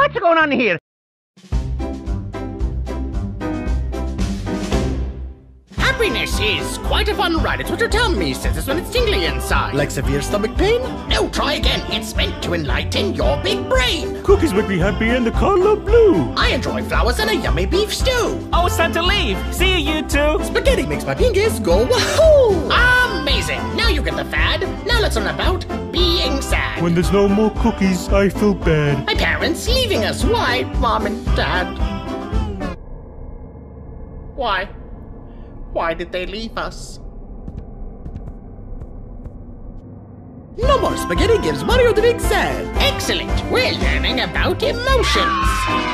what's going on here? Happiness is quite a fun ride. It's what your tummy says. It's when it's tingly inside. Like severe stomach pain? No, try again. It's meant to enlighten your big brain. Cookies make me happy and the color blue. I enjoy flowers and a yummy beef stew. Oh, it's time to leave. See you, you two. Spaghetti makes my pinkies go wahoo! Amazing. Now you get the fad. Now let's learn about being sad. When there's no more cookies, I feel bad. My parents leaving us. Why, mom and dad? Why? Why did they leave us? No more spaghetti gives Mario the Big Sad. Excellent. We're learning about emotions.